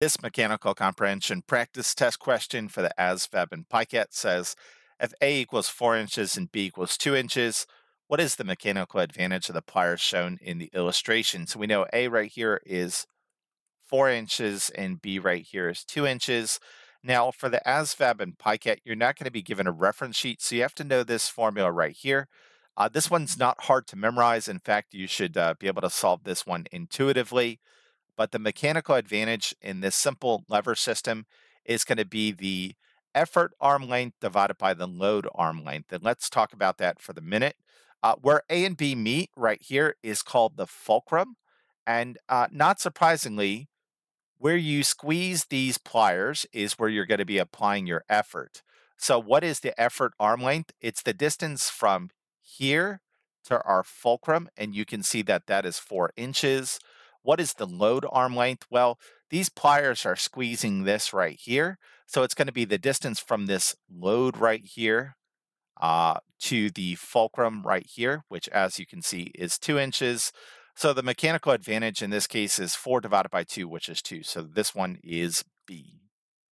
This mechanical comprehension practice test question for the ASVAB and PiCAT says, if A equals 4 inches and B equals 2 inches, what is the mechanical advantage of the pliers shown in the illustration? So we know A right here is 4 inches and B right here is 2 inches. Now for the ASVAB and PiCAT, you're not going to be given a reference sheet, so you have to know this formula right here. Uh, this one's not hard to memorize. In fact, you should uh, be able to solve this one intuitively. But the mechanical advantage in this simple lever system is going to be the effort arm length divided by the load arm length. And let's talk about that for the minute. Uh, where A and B meet right here is called the fulcrum. And uh, not surprisingly, where you squeeze these pliers is where you're going to be applying your effort. So what is the effort arm length? It's the distance from here to our fulcrum, and you can see that that is four inches. What is the load arm length? Well, these pliers are squeezing this right here. So it's going to be the distance from this load right here uh, to the fulcrum right here, which as you can see is two inches. So the mechanical advantage in this case is four divided by two, which is two. So this one is B.